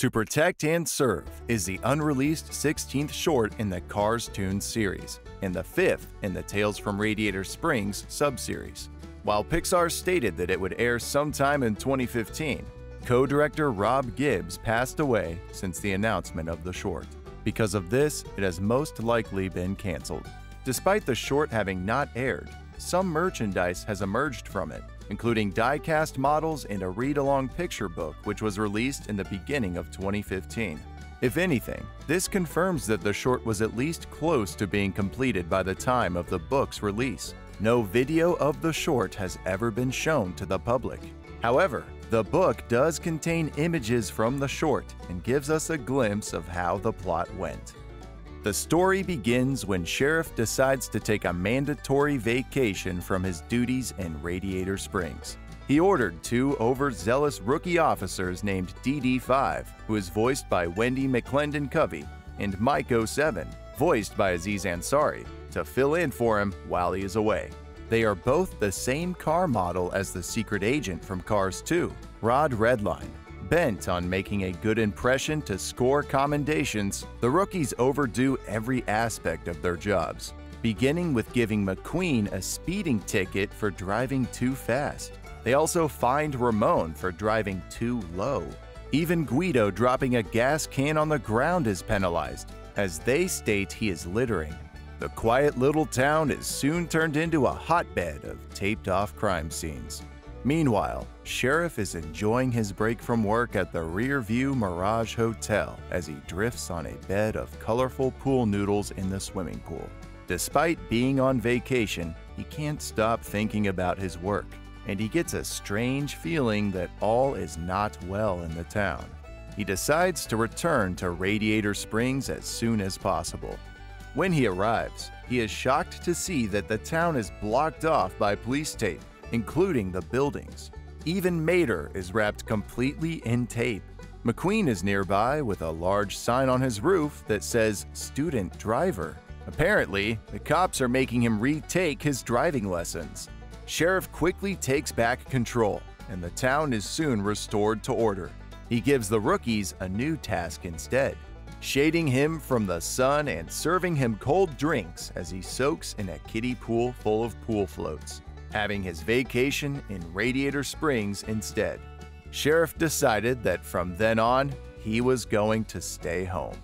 To Protect and Serve is the unreleased 16th short in the Cars Toons series, and the fifth in the Tales from Radiator Springs subseries. While Pixar stated that it would air sometime in 2015, co director Rob Gibbs passed away since the announcement of the short. Because of this, it has most likely been canceled. Despite the short having not aired, some merchandise has emerged from it, including die-cast models and a read-along picture book which was released in the beginning of 2015. If anything, this confirms that the short was at least close to being completed by the time of the book's release. No video of the short has ever been shown to the public. However, the book does contain images from the short and gives us a glimpse of how the plot went. The story begins when Sheriff decides to take a mandatory vacation from his duties in Radiator Springs. He ordered two overzealous rookie officers named DD5, who is voiced by Wendi McLendon Covey, and Mike 07, voiced by Aziz Ansari, to fill in for him while he is away. They are both the same car model as the secret agent from Cars 2, Rod Redline, Bent on making a good impression to score commendations, the rookies overdo every aspect of their jobs, beginning with giving McQueen a speeding ticket for driving too fast. They also fined Ramon for driving too low. Even Guido dropping a gas can on the ground is penalized, as they state he is littering. The quiet little town is soon turned into a hotbed of taped off crime scenes. Meanwhile, Sheriff is enjoying his break from work at the Rearview Mirage Hotel as he drifts on a bed of colorful pool noodles in the swimming pool. Despite being on vacation, he can't stop thinking about his work, and he gets a strange feeling that all is not well in the town. He decides to return to Radiator Springs as soon as possible. When he arrives, he is shocked to see that the town is blocked off by police tape including the buildings. Even Mater is wrapped completely in tape. McQueen is nearby with a large sign on his roof that says Student Driver. Apparently, the cops are making him retake his driving lessons. Sheriff quickly takes back control, and the town is soon restored to order. He gives the rookies a new task instead, shading him from the sun and serving him cold drinks as he soaks in a kiddie pool full of pool floats having his vacation in Radiator Springs instead. Sheriff decided that from then on, he was going to stay home.